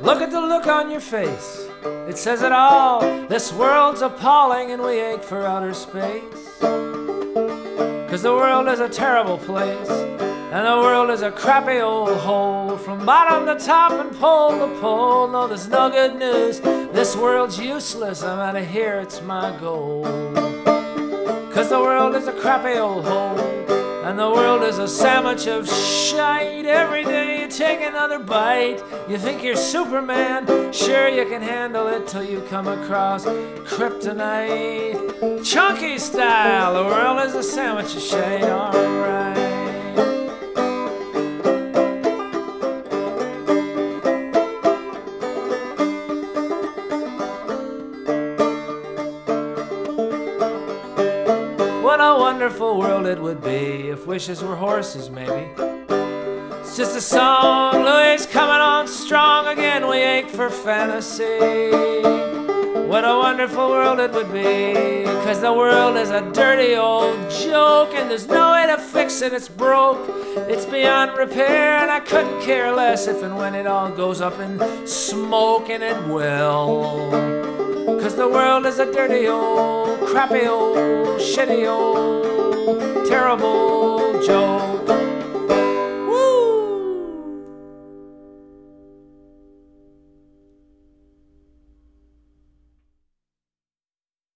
Look at the look on your face. It says it all. This world's appalling and we ache for outer space. Cause the world is a terrible place. And the world is a crappy old hole from bottom to top and pole to pole. No, there's no good news. This world's useless. I'm out of here, it's my goal. Cause the world is a crappy old hole. And the world is a sandwich of shite. Every day you take another bite. You think you're Superman. Sure, you can handle it till you come across kryptonite. Chunky style. The world is a sandwich of shite. Alright. A wonderful world it would be if wishes were horses, maybe. It's just a song, Louis coming on strong again. We ache for fantasy. What a wonderful world it would be. Cause the world is a dirty old joke, and there's no way to fix it, it's broke. It's beyond repair, and I couldn't care less if and when it all goes up in smoke, and it will. Cause the world is a dirty old, crappy old, shitty old, terrible joke.